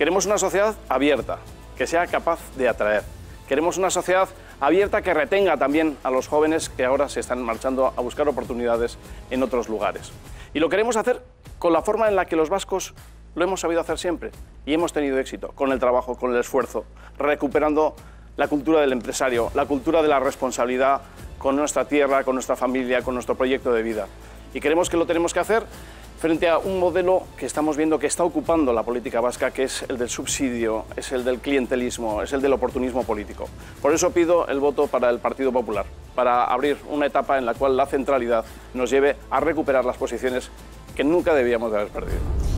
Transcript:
Queremos una sociedad abierta, que sea capaz de atraer. Queremos una sociedad abierta que retenga también a los jóvenes que ahora se están marchando a buscar oportunidades en otros lugares. Y lo queremos hacer con la forma en la que los vascos lo hemos sabido hacer siempre y hemos tenido éxito, con el trabajo, con el esfuerzo, recuperando la cultura del empresario, la cultura de la responsabilidad con nuestra tierra, con nuestra familia, con nuestro proyecto de vida. Y creemos que lo tenemos que hacer frente a un modelo que estamos viendo que está ocupando la política vasca, que es el del subsidio, es el del clientelismo, es el del oportunismo político. Por eso pido el voto para el Partido Popular, para abrir una etapa en la cual la centralidad nos lleve a recuperar las posiciones que nunca debíamos de haber perdido.